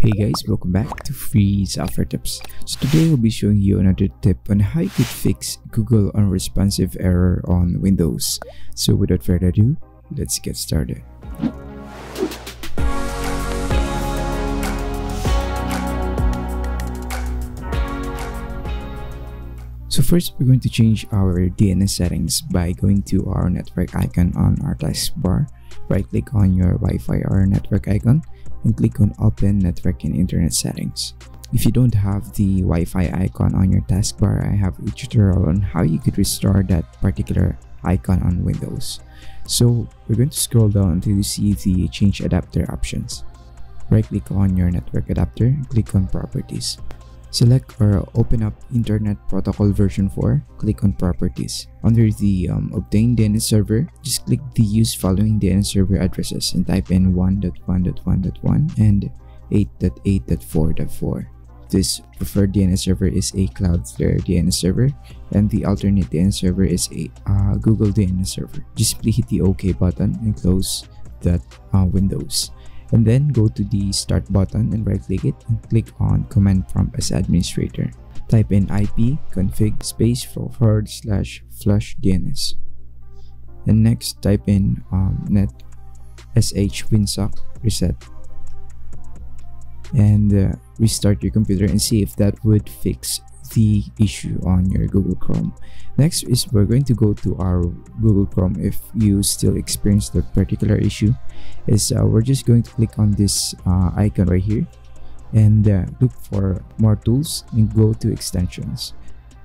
Hey guys, welcome back to Free Software Tips. So today we'll be showing you another tip on how you could fix Google unresponsive error on Windows. So without further ado, let's get started. So first, we're going to change our DNS settings by going to our network icon on our taskbar. Right-click on your Wi-Fi or network icon and click on Open Network and Internet Settings. If you don't have the Wi-Fi icon on your taskbar, I have a tutorial on how you could restore that particular icon on Windows. So we're going to scroll down until you see the Change Adapter options. Right-click on your network adapter click on Properties. Select or open up Internet Protocol version 4, click on Properties. Under the um, Obtain DNS server, just click the Use following DNS server addresses and type in 1.1.1.1 and 8.8.4.4. This preferred DNS server is a Cloudflare DNS server and the alternate DNS server is a uh, Google DNS server. Just simply hit the OK button and close that uh, Windows and then go to the start button and right click it and click on command prompt as administrator. Type in ip config space forward slash flush dns. And next type in um, net sh winsock reset. And uh, restart your computer and see if that would fix the issue on your Google Chrome. Next is we're going to go to our Google Chrome if you still experience the particular issue is uh, we're just going to click on this uh, icon right here and uh, look for more tools and go to extensions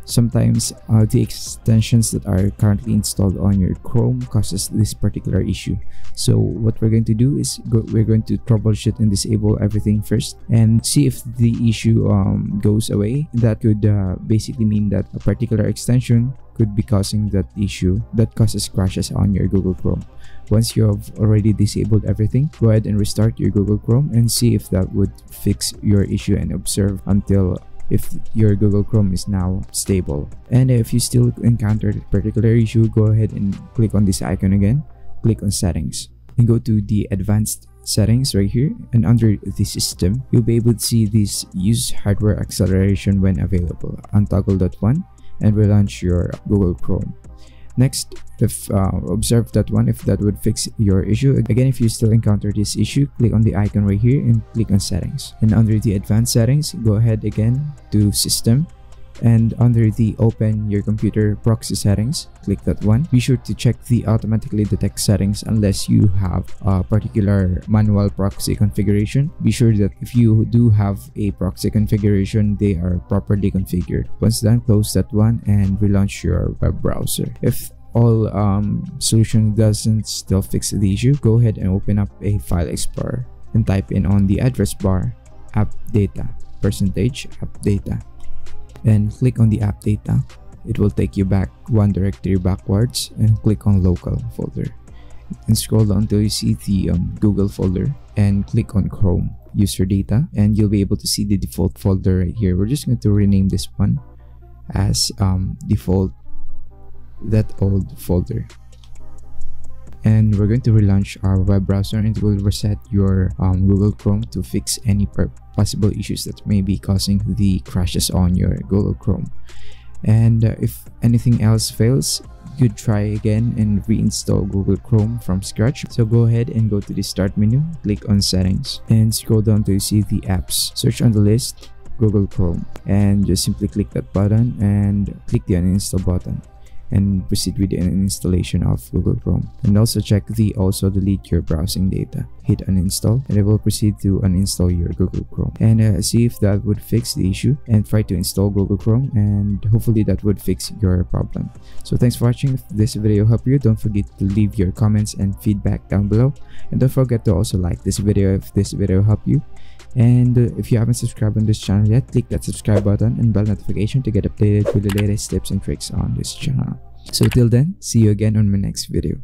sometimes uh, the extensions that are currently installed on your chrome causes this particular issue. So what we're going to do is go, we're going to troubleshoot and disable everything first and see if the issue um, goes away. That could uh, basically mean that a particular extension could be causing that issue that causes crashes on your google chrome. Once you have already disabled everything go ahead and restart your google chrome and see if that would fix your issue and observe until if your Google Chrome is now stable. And if you still encounter a particular issue, go ahead and click on this icon again, click on settings and go to the advanced settings right here. And under the system you'll be able to see this use hardware acceleration when available untoggle that one and relaunch your google chrome Next, if uh, observe that one, if that would fix your issue. Again, if you still encounter this issue, click on the icon right here and click on settings. And under the advanced settings, go ahead again to system and under the open your computer proxy settings click that one. Be sure to check the automatically detect settings unless you have a particular manual proxy configuration. Be sure that if you do have a proxy configuration they are properly configured. Once done close that one and relaunch your web browser. If all um, solution doesn't still fix the issue go ahead and open up a file explorer and type in on the address bar app data percentage app data and click on the app data. It will take you back one directory backwards and click on local folder. And scroll down until you see the um, Google folder and click on Chrome user data and you'll be able to see the default folder right here. We're just going to rename this one as um, default that old folder and we're going to relaunch our web browser and it will reset your um, Google Chrome to fix any possible issues that may be causing the crashes on your Google Chrome. And uh, if anything else fails, you could try again and reinstall Google Chrome from scratch. So go ahead and go to the start menu, click on settings and scroll down to see the apps. Search on the list Google Chrome and just simply click that button and click the uninstall button and proceed with the installation of Google Chrome. And also check the also delete your browsing data. Hit uninstall and it will proceed to uninstall your Google Chrome and uh, see if that would fix the issue and try to install Google Chrome and hopefully that would fix your problem. So thanks for watching. If this video helped you, don't forget to leave your comments and feedback down below. And don't forget to also like this video if this video helped you. And uh, if you haven't subscribed on this channel yet, click that subscribe button and bell notification to get updated with the latest tips and tricks on this channel. So till then, see you again on my next video.